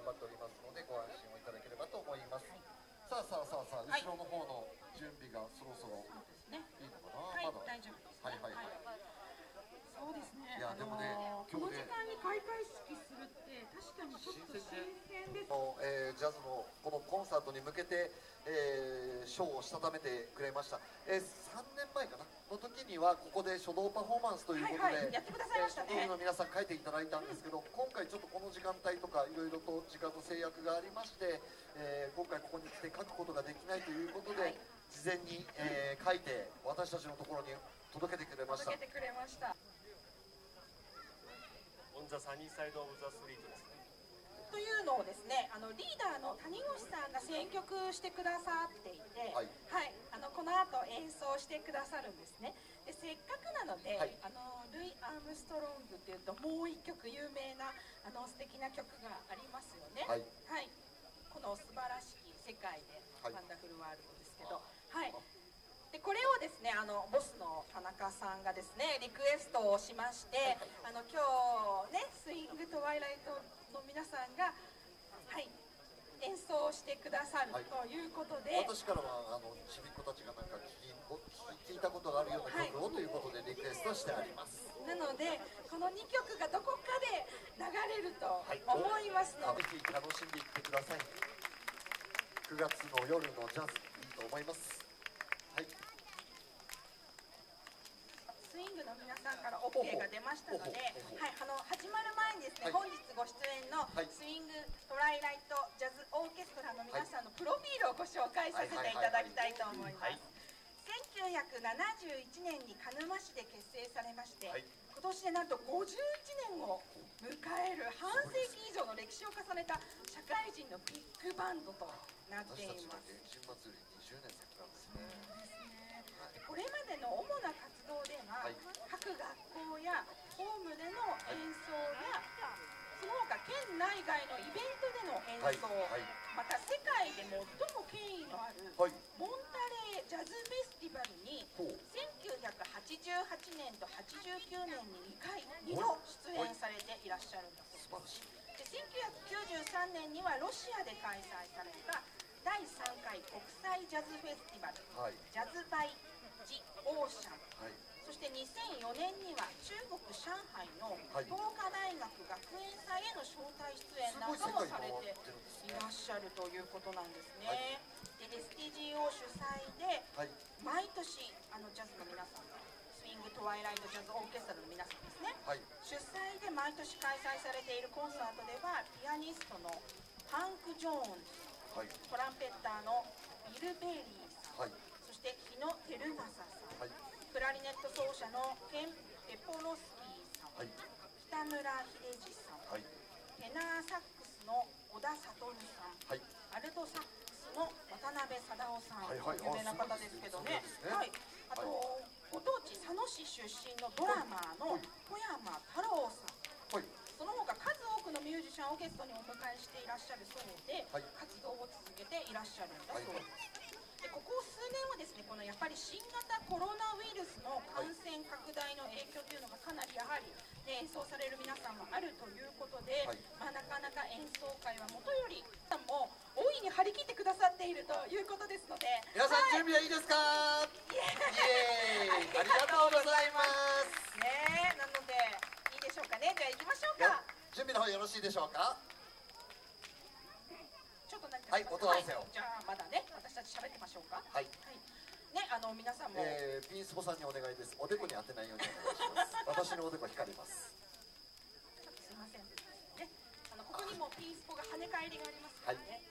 頑張っておりますのでご安心をいただければと思います、はい。さあさあさあさあはい。後ろの方の準備がそろそろいいのかな、はい。まだ。大丈夫ですはいはいはい。そうですね。いやでもねあのーこの時間に開会式するって確かにちょっと新鮮です。のえージャズのこのコンサートに向けて、えー、ショーをしたためてくれました、えー、3年前かな？の時にはここで書道パフォーマンスということで、はいはいやってくださいましたね。えー書道の皆さん書いていただいたんですけど今回ちょっとこの時間帯とかいろいろと時間の制約がありまして、えー今回ここに来て書くことができないということで、はい。事前に、えー書いて私たちのところに届けてくれました。届けてくれましたオンザサニーサイドオブザストリートですね。というのをですねあのリーダーの谷口さんが選曲してくださっていて、はい。あのこの後演奏してくださるんですね。でせっかくなので、はい。あのルイ・アームストロングっていうともう一曲有名なあの素敵な曲がありますよね。はい。この素晴らしき世界で、はい。ワンダフルワールドですけど。はい。でこれをですねあのボスの田中さんがですねリクエストをしまして、あの今日ねスイングトワイライトの皆さんがはい演奏してくださるはい。ということで、私からはあのちびっ子たちがなんか聞き聞いたことがあるような曲をということでリクエストしてあります、なのでこの2曲がどこかで流れるとはい。思いますので、ぜひ楽しんでいってください。9月の夜のジャズいいと思いますはいスイングの皆さんから OK が出ましたので、はい、あの始まる前にですね、はい。本日ご出演のはい。スイングトライライトジャズオーケストラの皆さんのプロフィールをご紹介させていただきたいと思います。はい。1971年に鹿沼市で結成されまして、はい。今年でなんと51年を迎える半世紀以上の歴史を重ねた社会人のビッグバンドとなってい私たますち。の原神祭り20年先なんですね。これまでの主な活動では、はい。各学校やホームでの演奏や、その他県内外のイベントでの演奏、はい。はい。また世界で最も権威のある、はい。モンタレージャズフェスティバルにほう。1988年と89年に2回2度出演されていらっしゃるんだそう素晴らしい。で1993年にはロシアで開催された第3回国際ジャズフェスティバル、はい。ジャズバイ・ジ・オーシャン。はい。そして2004年には中国上海のはい。東華大学学園祭への招待出演などもされていらっしゃるということなんですね。で STGO 主催ではい。毎年あのジャズの皆さんスイングトワイライトジャズオーケストラの皆さんですね。はい。主催で毎年開催されているコンサートではピアニストのハンク・ジョーンズはい。トランペッターのビル・ベイリーさん、はい。そして日野照正さん、はい。クラリネット奏者のケン・ペポロスキーさん、はい。北村秀治さん、はい。テナーサックスの小田悟さん、はい。アルトサックスの渡辺貞夫さん、はいはい。有名な方ですけどね、あはい、あと、ご当地佐野市出身のドラマーのはい。小山太郎さん、くのミュージシャンをゲストにお迎えしていらっしゃるそうで、はい。活動を続けていらっしゃるんだそうです。でここ数年はですねこのやっぱり新型コロナウイルスの感染拡大の影響というのがかなりやはり、ね、演奏される皆さんもあるということで、はい。まあ、なかなか演奏会はもとよりさんも大いに張り切ってくださっているということですので皆さん準備はいいですか？イエーイ。ありがとうございます。ねなのでいいでしょうかね。じゃあ行きましょうか準備の方よろしいでしょうか？ちょっと何かはい音合わせをはいじゃあまだね私たち喋ってましょうか。はい。ねあの皆さんも、えー、ピンスポさんにお願いです。おでこに当てないようにお願いします。私のおでこ光ります。すいません。ねあのここにもピースポが跳ね返りがありますからね、はい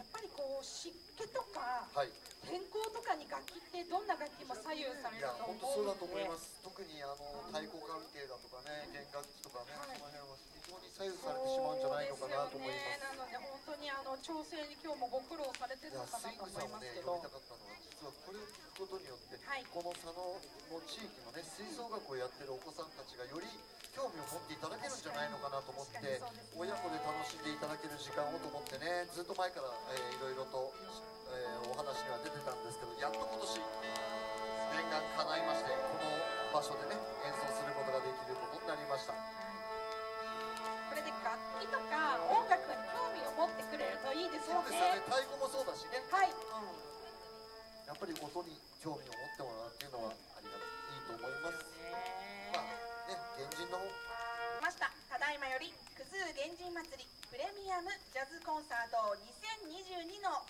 やっぱりこう湿気とかはい。天候とかに楽器ってどんな楽器も左右されいるとや本当そう思うのでだと思います。特にあの太鼓関係だとかね弦楽器とかね、はい。その辺は非常に左右されてしまうんじゃないのかなと思います。ね。なので本当にあの調整に今日もご苦労されているのかやスインなと思いグさんをねますけど呼びたかったのは実はこれを聞くことによって、はい。この佐野の地域のね吹奏楽をやってるお子さんたちがより興味を持っていただけるんじゃないのかなと思って親子で楽しんでいただける時間をと思ってねずっと前から、えー、いろいろと、えー、お話には出てたんですけどやっと今年念願叶いましてこの場所でね演奏することができることになりました。これで楽器とか音楽に興味を持ってくれるといいですよね。そうですよね。太鼓もそうだしね。はい。うんやっぱり音に興味を持ってもらうっていうのはありがたいいと思います。原人の方ました。ただいまよりくずう原人祭りプレミアムジャズコンサート2022の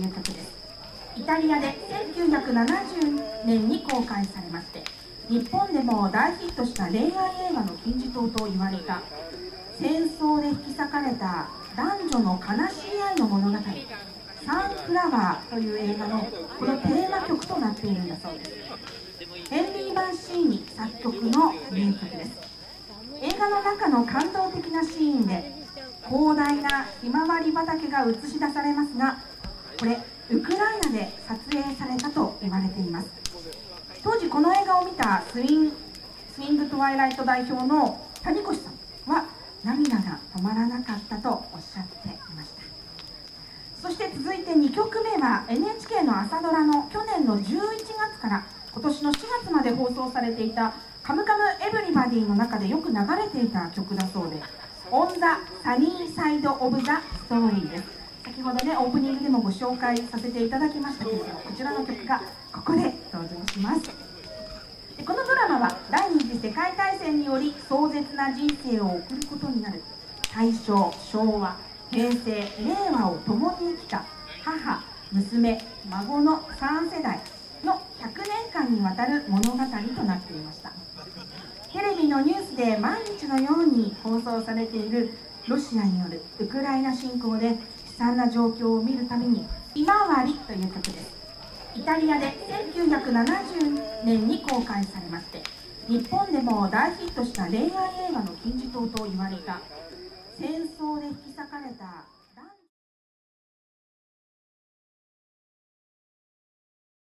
いう曲です。イタリアで1970年に公開されまして日本でも大ヒットした恋愛映画の金字塔と言われた戦争で引き裂かれた男女の悲しい愛の物語「サンフラワー」という映画のこのテーマ曲となっているんだそうです。ヘンリー・バンシーニ作曲の名曲です。映画の中の感動的なシーンで広大なひまわり畑が映し出されますがこれウクライナで撮影されたと言われています。当時この映画を見たスインスイング・トワイライト代表の谷越さんは涙が止まらなかったとおっしゃっていました。そして続いて2曲目は NHK の朝ドラの去年の11月から今年の4月まで放送されていた「カムカムエヴリバディ」の中でよく流れていた曲だそうで「オン・ザ・サニー・サイド・オブ・ザ・ストーリー」です。先ほどねオープニングでもご紹介させていただきましたけれどもこちらの曲がここで登場します。でこのドラマは第二次世界大戦により壮絶な人生を送ることになる大正昭和平成令和を共に生きた母娘孫の3世代の100年間にわたる物語となっていました。テレビのニュースで毎日のように放送されているロシアによるウクライナ侵攻で惨な状況を見るために「ひまわり」という曲です。イタリアで1970年に公開されまして日本でも大ヒットした恋愛映画の金字塔と言われた戦争で引き裂かれた